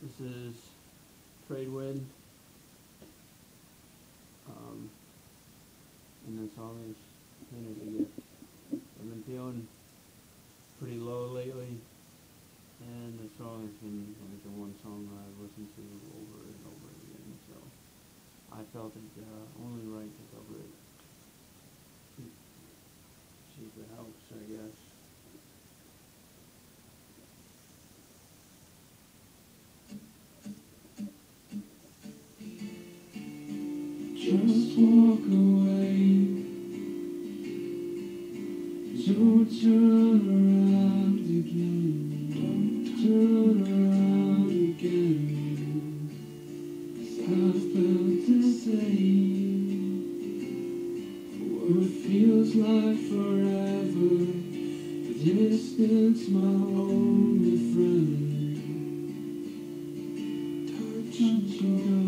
This is Trade Wind. Um, and the song is Pain is a Gift. I've been feeling pretty low lately, and the song has been like the one song I've listened to over and over again, so I felt it uh, only right to cover it. See if it helps, I guess. Just walk away. Don't turn around again. Don't turn around again. I felt the same. What feels like forever. Distance, my only friend. Touch and go.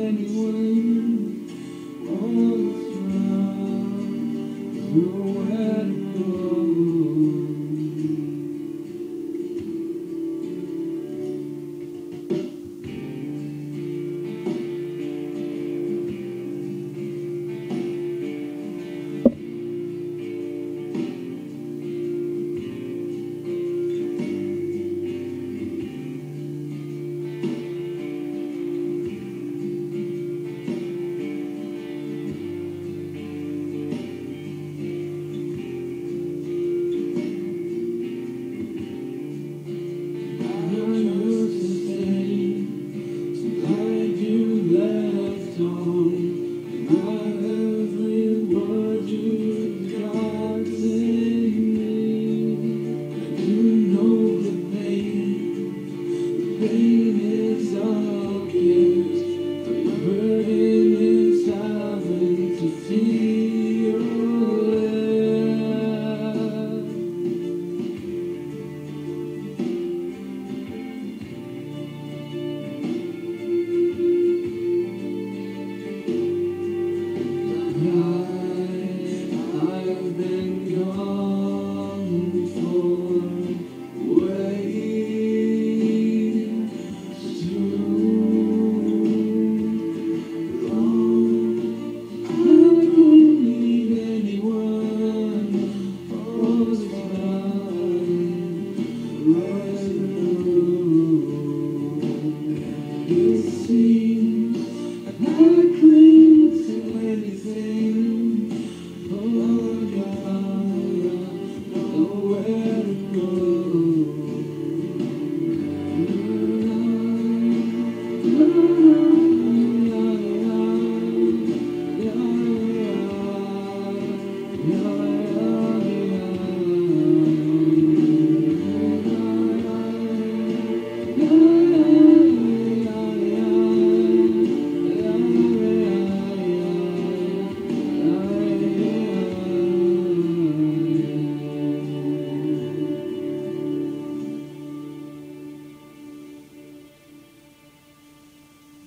anyone all the I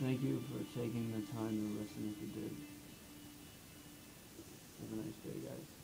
Thank you for taking the time to listen if you did. Have a nice day, guys.